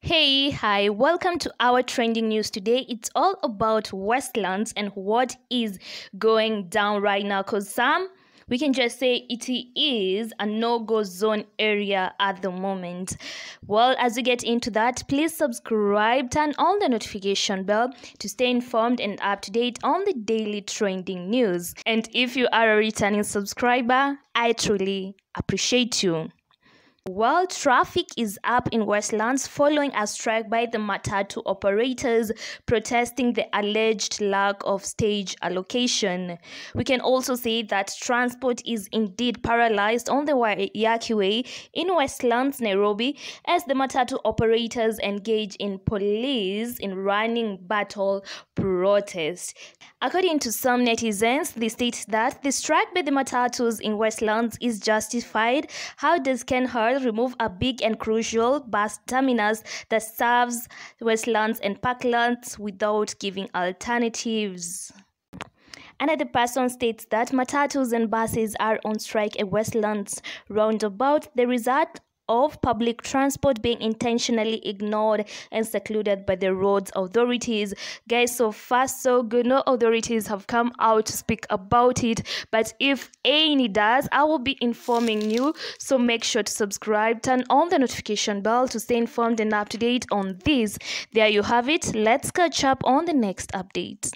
Hey, hi, welcome to our trending news today. It's all about Westlands and what is going down right now. Because some, we can just say it is a no go zone area at the moment. Well, as we get into that, please subscribe, turn on the notification bell to stay informed and up to date on the daily trending news. And if you are a returning subscriber, I truly appreciate you. While traffic is up in Westlands following a strike by the Matatu operators protesting the alleged lack of stage allocation. We can also say that transport is indeed paralyzed on the Waiyaki Way in Westlands, Nairobi, as the Matatu operators engage in police in running battle protest. According to some netizens, they state that the strike by the Matatus in Westlands is justified. How does Ken Hart remove a big and crucial bus terminus that serves Westlands and Parklands without giving alternatives. Another person states that matatus and buses are on strike at Westlands roundabout. The result of public transport being intentionally ignored and secluded by the roads authorities. Guys, so far so good. No authorities have come out to speak about it, but if any does, I will be informing you. So make sure to subscribe, turn on the notification bell to stay informed and up to date on this. There you have it. Let's catch up on the next update.